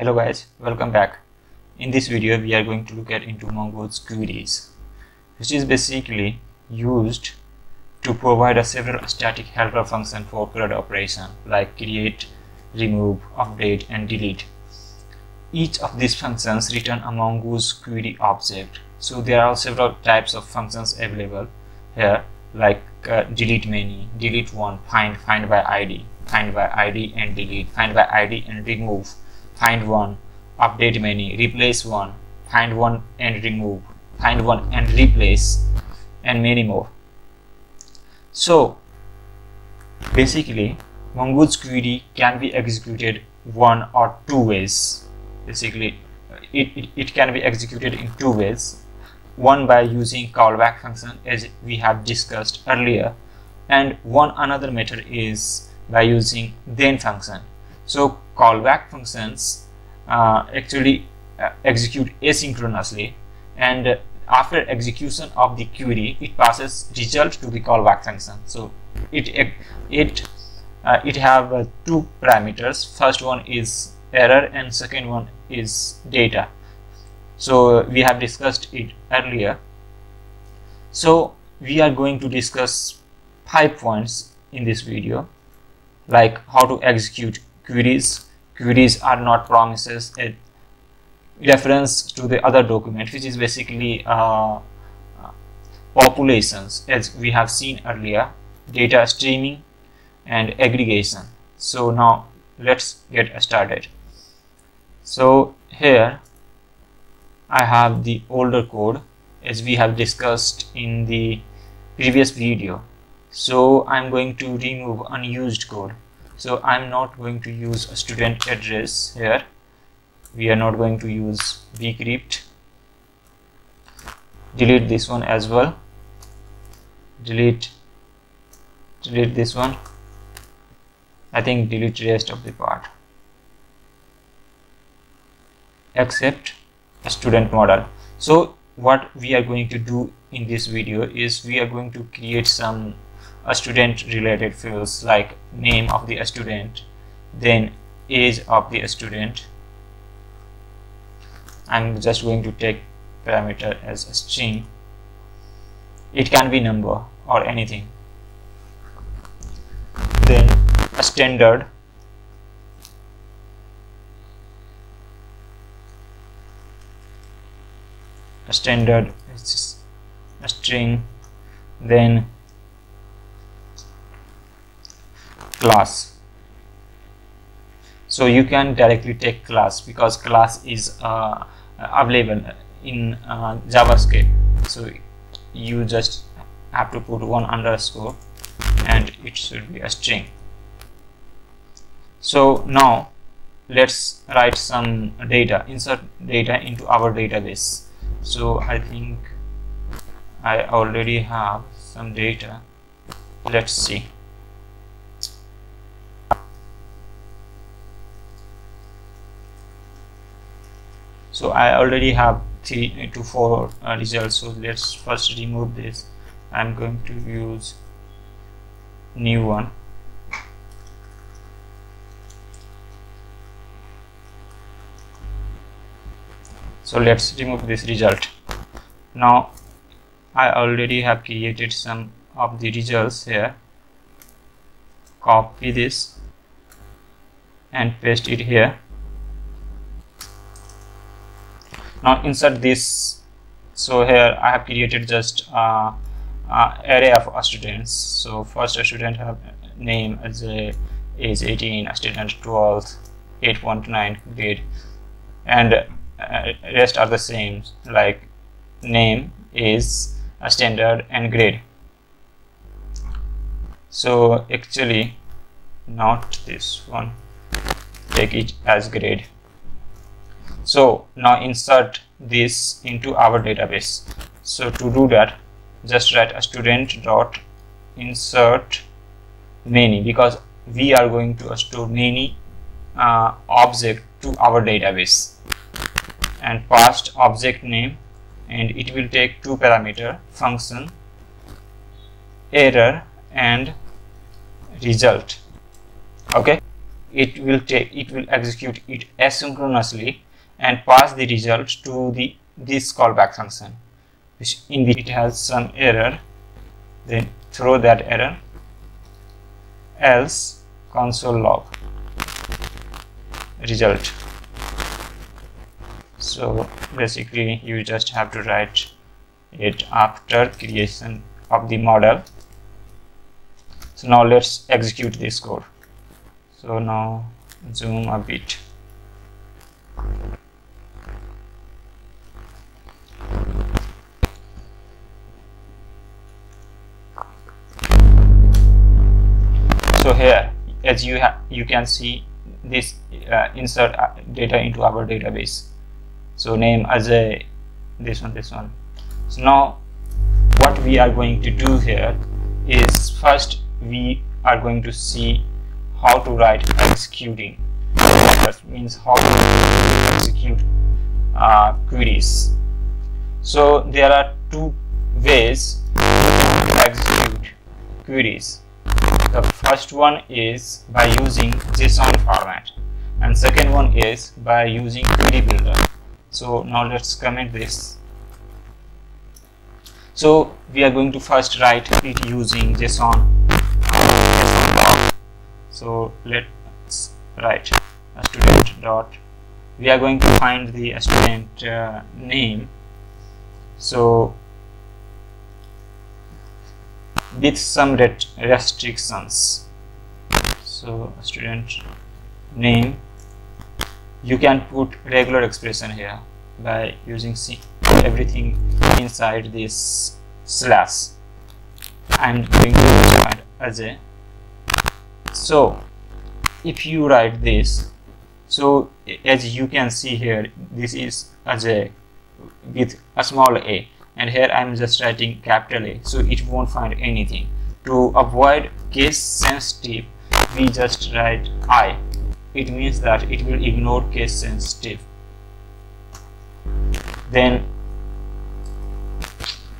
hello guys welcome back. In this video we are going to look at into mongoose queries which is basically used to provide a several static helper function for CRUD operation like create remove update and delete. Each of these functions return a mongoose query object. So there are several types of functions available here like uh, delete many delete one find find by id find by id and delete find by id and remove find one update many replace one find one and remove find one and replace and many more. So basically mongoose query can be executed one or two ways. Basically it, it, it can be executed in two ways. One by using callback function as we have discussed earlier and one another method is by using then function. So callback functions uh, actually uh, execute asynchronously. And after execution of the query it passes result to the callback function. So it it uh, it have uh, two parameters. First one is error and second one is data. So we have discussed it earlier. So we are going to discuss five points in this video like how to execute queries queries are not promises a reference to the other document which is basically uh, uh, populations as we have seen earlier data streaming and aggregation. So now let's get started. So here I have the older code as we have discussed in the previous video. So I'm going to remove unused code so I'm not going to use a student address here. We are not going to use bcrypt delete this one as well. Delete delete this one. I think delete rest of the part. Except a student model. So what we are going to do in this video is we are going to create some student related fields like name of the student then age of the student. I'm just going to take parameter as a string. It can be number or anything. Then a standard. A standard is a string. Then class. So you can directly take class because class is uh, available in uh, javascript. So you just have to put one underscore and it should be a string. So now let's write some data insert data into our database. So i think i already have some data. Let's see so I already have three to four uh, results. So let's first remove this. I'm going to use new one. So let's remove this result. Now I already have created some of the results here. Copy this and paste it here now insert this. So here I have created just uh, uh, array of students. So first student have name as a is 18 student 12 8.9 grade and uh, rest are the same like name is a standard and grade. So actually not this one. Take it as grade so now insert this into our database. So to do that just write a student dot insert many because we are going to store many uh, object to our database and passed object name and it will take two parameter function error and result. Okay? It will take it will execute it asynchronously and pass the result to the this callback function which in it has some error. Then throw that error. Else console log result. So basically you just have to write it after creation of the model. So now let's execute this code. So now zoom a bit as you have you can see this uh, insert uh, data into our database. So name as a this one this one. So now what we are going to do here is first we are going to see how to write executing. That means how to execute uh, queries. So there are two ways to execute queries the first one is by using json format and second one is by using query builder. So now let's comment this. So we are going to first write it using json. So let's write a student dot. We are going to find the student uh, name. So with some restrictions. So student name you can put regular expression here by using C everything inside this slash. I'm going to as a. So if you write this so as you can see here this is as a with a small a and here I'm just writing capital A so it won't find anything. To avoid case sensitive we just write I. It means that it will ignore case sensitive then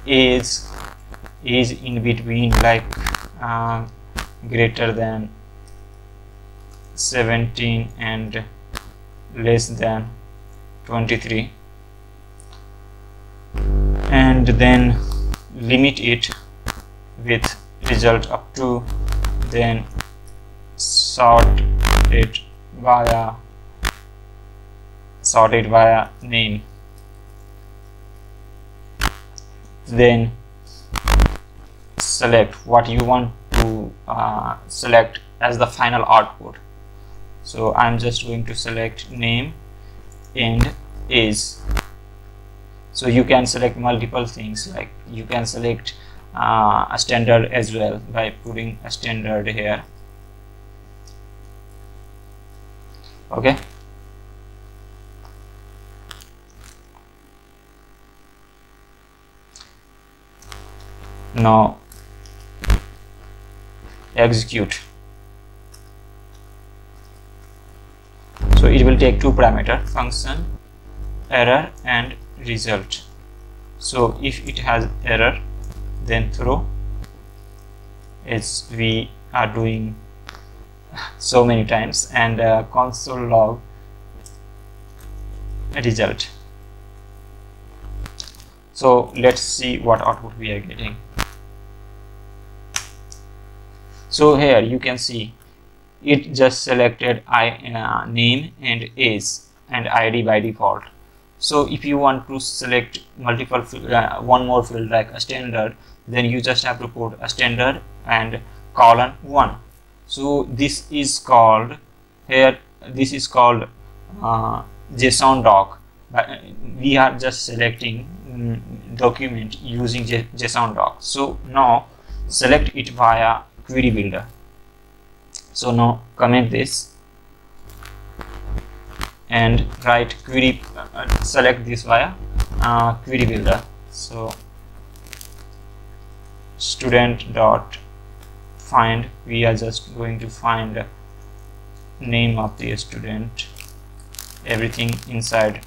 is is in between like uh, greater than 17 and less than 23 and then limit it with result up to then sort it via sort it via name. Then select what you want to uh, select as the final output. So I'm just going to select name and is so you can select multiple things like you can select uh, a standard as well by putting a standard here. Okay? Now execute. So it will take two parameter function error and result. So if it has error then throw as we are doing so many times and uh, console log result. So let's see what output we are getting. So here you can see it just selected I uh, name and age and ID by default so if you want to select multiple uh, one more field like a standard then you just have to put a standard and colon 1 so this is called here this is called uh, json doc. But uh, we are just selecting um, document using json doc. So now select it via query builder. So now comment this and write query uh, select this via uh, query builder. So student dot find we are just going to find name of the student everything inside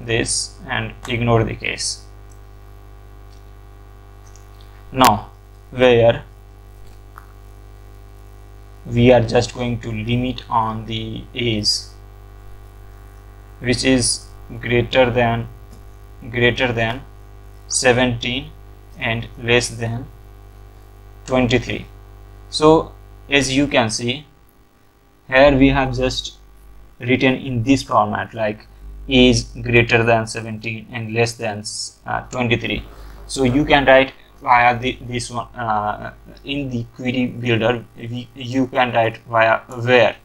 this and ignore the case. Now where we are just going to limit on the age which is greater than greater than 17 and less than 23 so as you can see here we have just written in this format like is greater than 17 and less than uh, 23 so you can write via the, this one uh, in the query builder we, you can write via where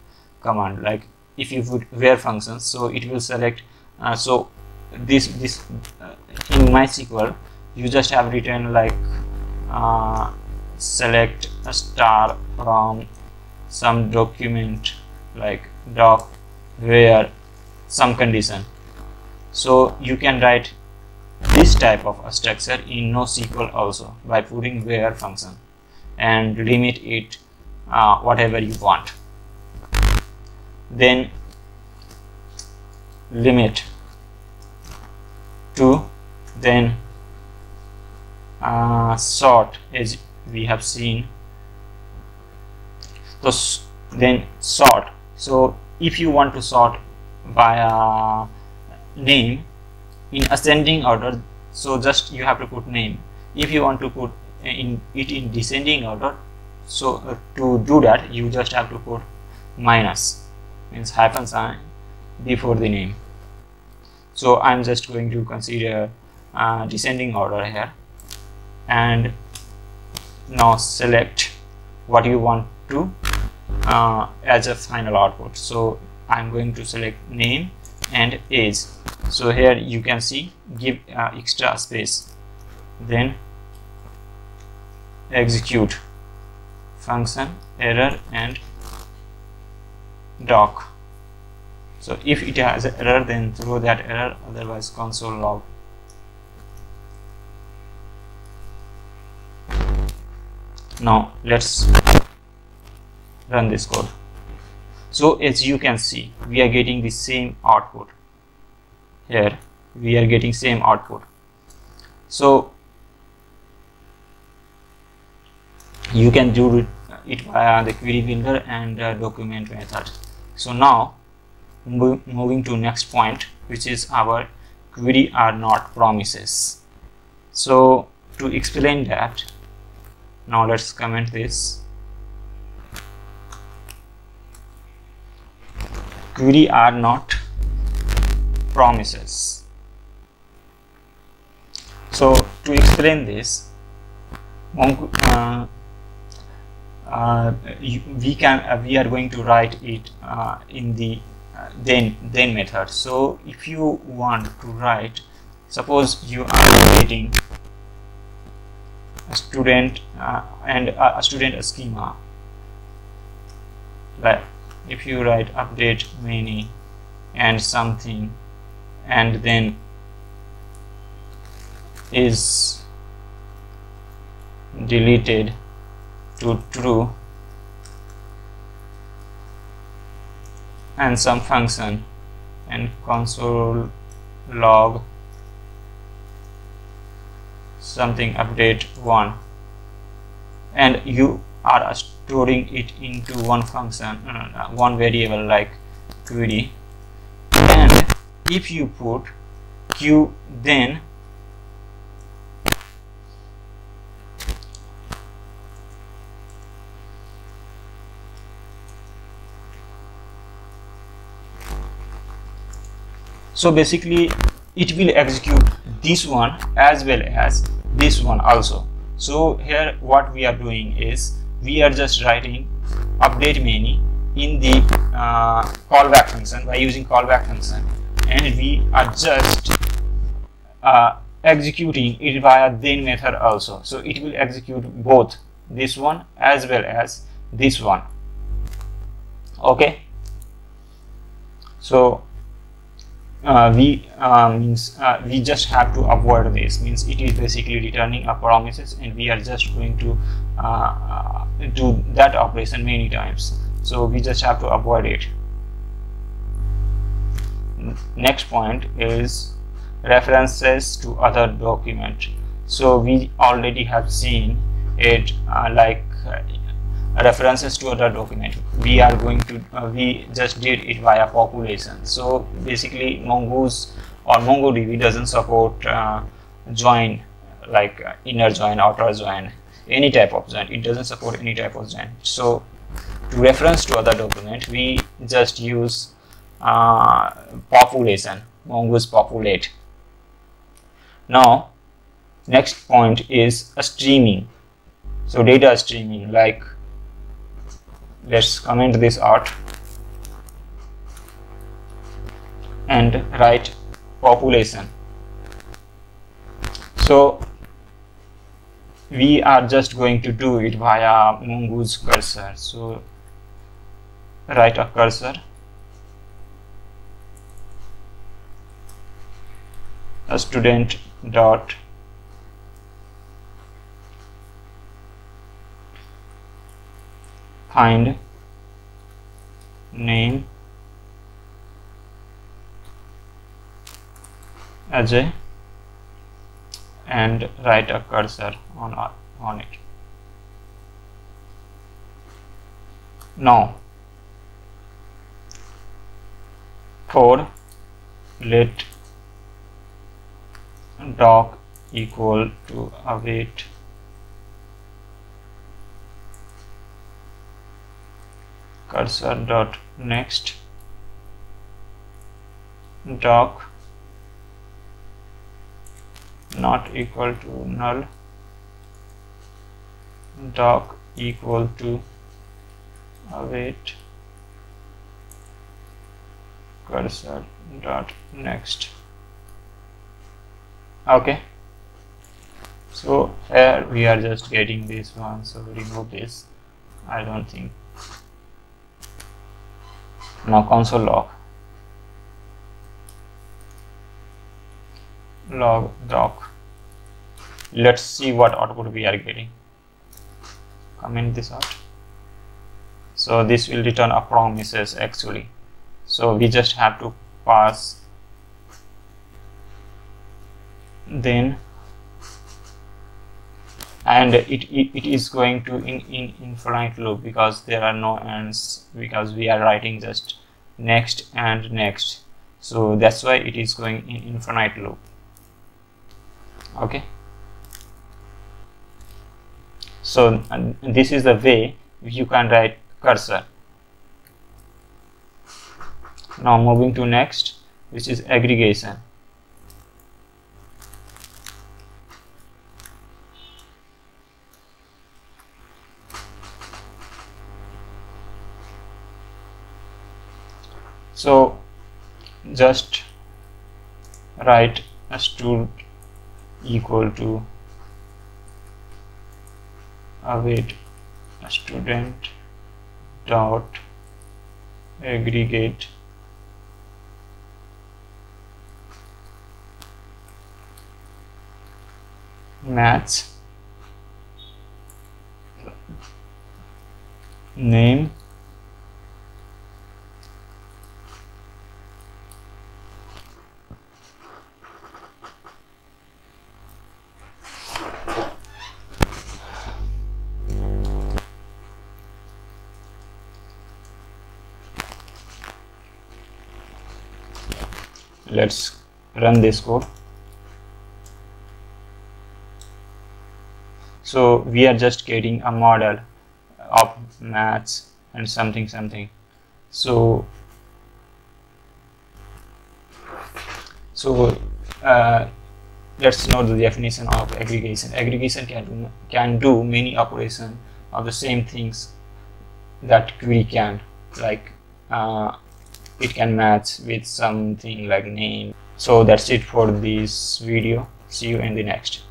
command like if you put where functions so it will select uh, so this this uh, in MySQL you just have written like uh, select a star from some document like doc where some condition. So you can write this type of a structure in NoSQL also by putting where function and limit it uh, whatever you want then limit to then uh, sort as we have seen. So then sort. So if you want to sort by a name in ascending order so just you have to put name. If you want to put in it in descending order so uh, to do that you just have to put minus means hyphen sign before the name. So i'm just going to consider uh, descending order here. And now select what you want to uh, as a final output. So i'm going to select name and age. So here you can see give uh, extra space. Then execute. Function error and doc. So if it has an error then throw that error otherwise console log. Now let's run this code. So as you can see we are getting the same output. Here we are getting same output. So you can do it via the query builder and uh, document method so now moving to next point which is our query are not promises. So to explain that now let's comment this. Query are not promises. So to explain this uh, uh, we can uh, we are going to write it uh, in the then then method. So if you want to write suppose you are getting a student uh, and a student schema. Like if you write update many and something and then is deleted to true and some function and console log something update one. And you are storing it into one function uh, one variable like query. And if you put q then so basically it will execute this one as well as this one also. So here what we are doing is we are just writing update many in the uh, callback function by using callback function. And we are just uh, executing it via then method also. So it will execute both this one as well as this one. Okay? So uh, we uh, means uh, we just have to avoid this. Means it is basically returning a promises and we are just going to uh, uh, do that operation many times. So we just have to avoid it. Next point is references to other document. So we already have seen it uh, like references to other document. We are going to uh, we just did it via population. So basically mongoose or mongodb doesn't support uh, join like uh, inner join outer join any type of join. It doesn't support any type of join. So to reference to other document we just use uh, population mongoose populate. Now next point is a streaming. So data streaming like let's comment this out and write population. So we are just going to do it via mongoose cursor. So write a cursor. A student dot find name Ajay and write a cursor on, on it. Now for let doc equal to await cursor dot next doc not equal to null doc equal to await cursor dot next okay. So here we are just getting this one so remove this. I don't think now console log log doc let's see what output we are getting. Comment this out. So this will return a promises actually. So we just have to pass. Then and it, it, it is going to in, in infinite loop because there are no ends because we are writing just next and next. So that's why it is going in infinite loop. Okay? So this is the way you can write cursor. Now moving to next which is aggregation so just write a stud equal to await student dot aggregate maths name let's run this code. So we are just getting a model of maths and something something. So so uh, let's know the definition of aggregation. Aggregation can do, can do many operation of the same things that query can like uh, it can match with something like name. So that's it for this video. See you in the next